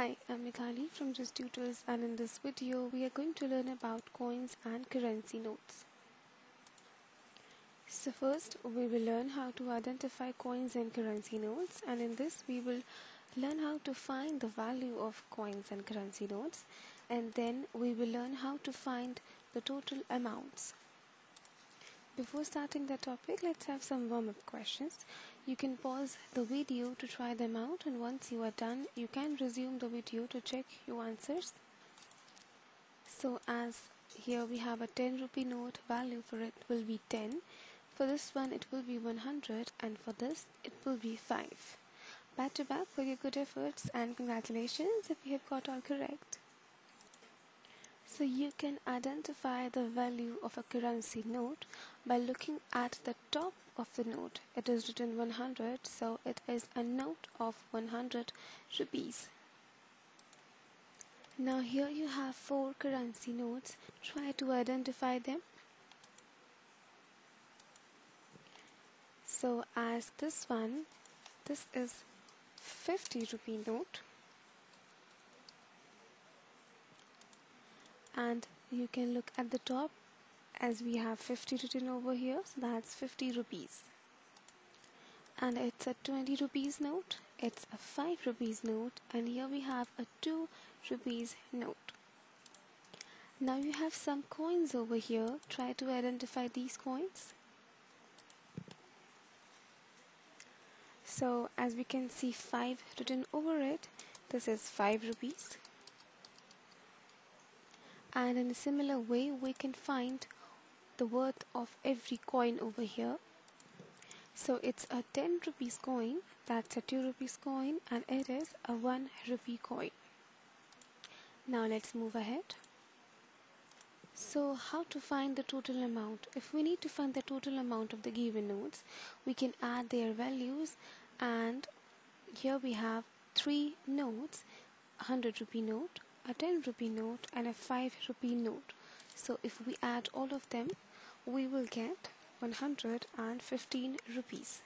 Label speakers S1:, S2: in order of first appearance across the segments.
S1: Hi, I'm Mikali from Just Tutors and in this video we are going to learn about coins and currency notes. So first we will learn how to identify coins and currency notes and in this we will learn how to find the value of coins and currency notes and then we will learn how to find the total amounts. Before starting the topic, let's have some warm-up questions. You can pause the video to try them out and once you are done, you can resume the video to check your answers. So as here we have a 10 rupee note, value for it will be 10. For this one it will be 100 and for this it will be 5. Back to back for your good efforts and congratulations if you have got all correct. So you can identify the value of a currency note by looking at the top of the note. It is written 100 so it is a note of 100 rupees. Now here you have four currency notes. Try to identify them. So as this one, this is 50 rupee note and you can look at the top as we have 50 written over here so that's 50 rupees. And it's a 20 rupees note it's a 5 rupees note and here we have a 2 rupees note. Now you have some coins over here. Try to identify these coins. So as we can see 5 written over it. This is 5 rupees. And in a similar way we can find the worth of every coin over here. So it's a 10 rupees coin that's a 2 rupees coin and it is a 1 rupee coin. Now let's move ahead. So how to find the total amount? If we need to find the total amount of the given notes we can add their values and here we have three notes 100 rupee note a 10 rupee note and a 5 rupee note. So if we add all of them we will get 115 rupees.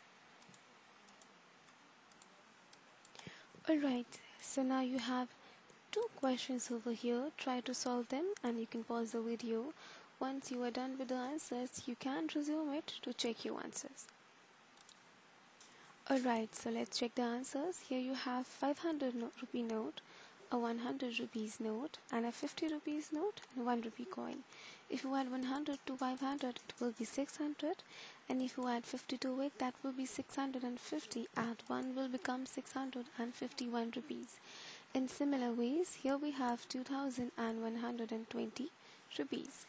S1: Alright so now you have two questions over here. Try to solve them and you can pause the video. Once you are done with the answers you can resume it to check your answers. Alright so let's check the answers. Here you have 500 rupee note a 100 rupees note and a 50 rupees note and 1 rupee coin. If you add 100 to 500 it will be 600 and if you add 50 to it that will be 650 add 1 will become 651 rupees. In similar ways here we have 2120 rupees.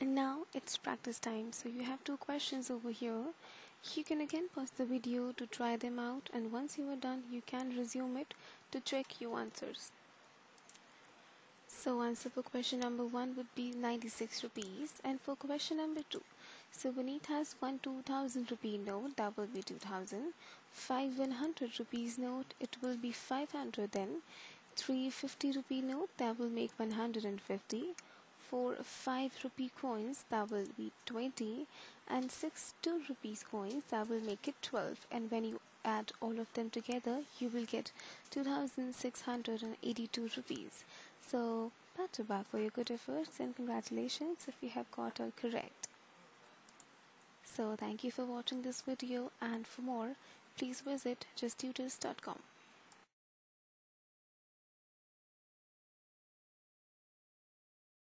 S1: And now it's practice time so you have two questions over here you can again pause the video to try them out and once you are done you can resume it to check your answers. So answer for question number 1 would be 96 rupees and for question number 2 so Vineet has one 2000 rupee note that will be 2000 5 100 rupees note it will be 500 then. 350 rupee note that will make 150 4 5 rupee coins that will be 20 and 6 2 rupees coins that will make it 12 and when you add all of them together you will get 2682 rupees. So pat you back for your good efforts and congratulations if you have got all correct. So thank you for watching this video. And for more please visit justtutors.com